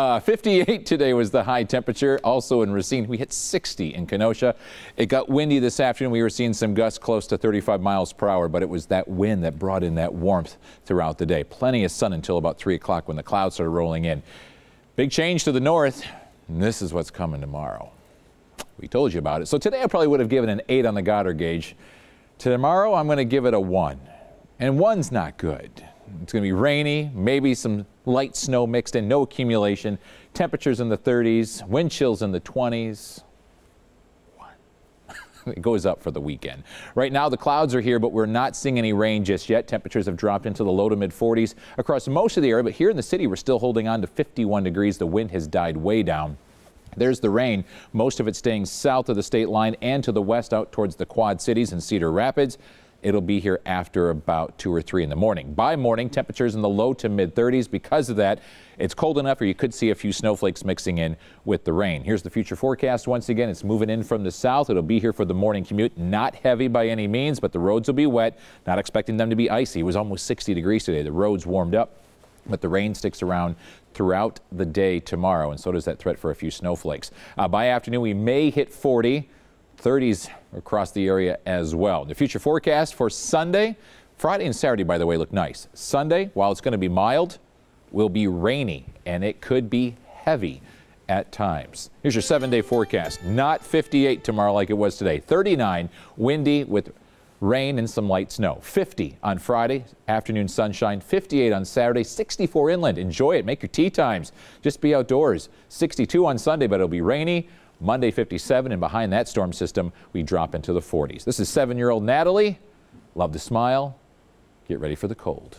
Uh, 58 today was the high temperature. Also in Racine, we hit 60 in Kenosha. It got windy this afternoon. We were seeing some gusts close to 35 miles per hour, but it was that wind that brought in that warmth throughout the day. Plenty of sun until about 3 o'clock when the clouds started rolling in. Big change to the north. And this is what's coming tomorrow. We told you about it. So today I probably would have given an 8 on the Gotter gauge. Tomorrow I'm going to give it a 1. And 1's not good. It's going to be rainy, maybe some light snow mixed in, no accumulation. Temperatures in the 30s, wind chills in the 20s. it goes up for the weekend. Right now the clouds are here, but we're not seeing any rain just yet. Temperatures have dropped into the low to mid 40s across most of the area, but here in the city we're still holding on to 51 degrees. The wind has died way down. There's the rain, most of it staying south of the state line and to the west out towards the Quad Cities and Cedar Rapids. It'll be here after about 2 or 3 in the morning. By morning, temperatures in the low to mid 30s. Because of that, it's cold enough or you could see a few snowflakes mixing in with the rain. Here's the future forecast once again. It's moving in from the south. It'll be here for the morning commute. Not heavy by any means, but the roads will be wet. Not expecting them to be icy. It was almost 60 degrees today. The roads warmed up but the rain sticks around throughout the day tomorrow, and so does that threat for a few snowflakes. Uh, by afternoon, we may hit 40. 30s across the area as well. The future forecast for Sunday, Friday and Saturday, by the way, look nice. Sunday, while it's going to be mild, will be rainy and it could be heavy at times. Here's your seven day forecast. Not 58 tomorrow like it was today. 39, windy with rain and some light snow. 50 on Friday, afternoon sunshine. 58 on Saturday, 64 inland. Enjoy it. Make your tee times. Just be outdoors. 62 on Sunday, but it'll be rainy. Monday 57 and behind that storm system we drop into the 40s. This is seven-year-old Natalie. Love to smile. Get ready for the cold.